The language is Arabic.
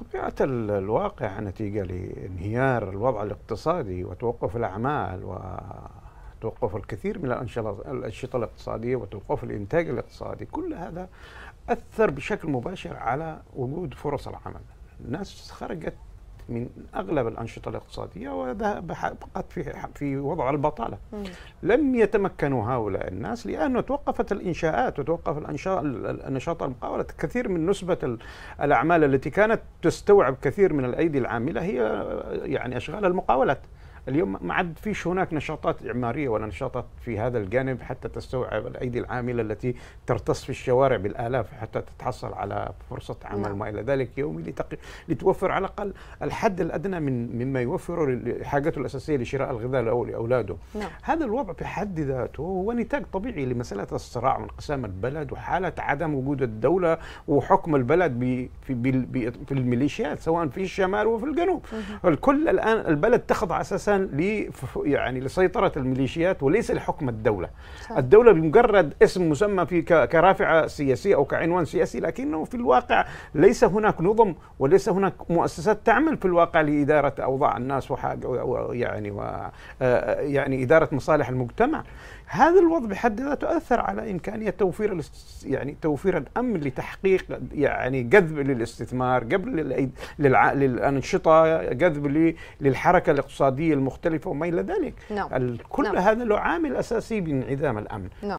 طبيعة الواقع نتيجة لانهيار الوضع الاقتصادي وتوقف الأعمال وتوقف الكثير من الأنشطة الاقتصادية وتوقف الإنتاج الاقتصادي. كل هذا أثر بشكل مباشر على وجود فرص العمل. الناس خرجت من أغلب الأنشطة الاقتصادية وبقت في في وضع البطالة. مم. لم يتمكنوا هؤلاء الناس لأنه توقفت الإنشاءات وتوقف النشاط المقاولة، كثير من نسبة الأعمال التي كانت تستوعب كثير من الأيدي العاملة هي يعني أشغال المقاولات. اليوم ما عاد فيش هناك نشاطات إعمارية ولا نشاطات في هذا الجانب حتى تستوعب الأيدي العاملة التي ترتص في الشوارع بالآلاف حتى تتحصل على فرصة عمل نعم. ما إلى ذلك يومي لتق... لتوفر على الأقل الحد الأدنى من مما يوفره حاجته الأساسية لشراء الغذاء لأولاده نعم. هذا الوضع في حد ذاته هو نتاج طبيعي لمسألة الصراع وانقسام البلد وحالة عدم وجود الدولة وحكم البلد ب... في, ب... في الميليشيات سواء في الشمال وفي الجنوب الكل الآن البلد تخضع أساسا ل يعني لسيطرة الميليشيات وليس لحكم الدولة. صح. الدولة بمجرد اسم مسمى في كرافعة سياسية أو كعنوان سياسي لكنه في الواقع ليس هناك نظم وليس هناك مؤسسات تعمل في الواقع لإدارة أوضاع الناس وحاجة يعني و آه، يعني إدارة مصالح المجتمع. هذا الوضع بحد ذاته أثر على إمكانية توفير يعني توفير الأمن لتحقيق يعني جذب للاستثمار قبل للع... للأنشطة جذب للحركة الاقتصادية المختلفة وما إلى ذلك نعم. كل نعم. هذا له عامل أساسي بانعدام الأمن نعم.